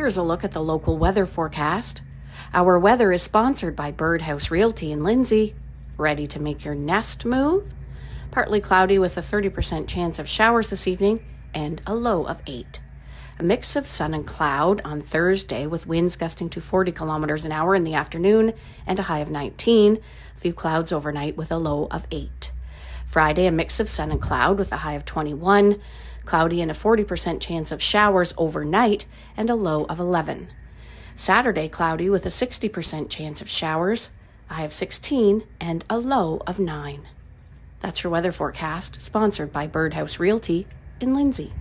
Here's a look at the local weather forecast. Our weather is sponsored by Birdhouse Realty in Lindsay. Ready to make your nest move? Partly cloudy with a 30% chance of showers this evening and a low of 8. A mix of sun and cloud on Thursday with winds gusting to 40 kilometers an hour in the afternoon and a high of 19. A few clouds overnight with a low of 8. Friday, a mix of sun and cloud with a high of 21. Cloudy and a 40% chance of showers overnight and a low of 11. Saturday, cloudy with a 60% chance of showers, a high of 16, and a low of 9. That's your weather forecast, sponsored by Birdhouse Realty in Lindsay.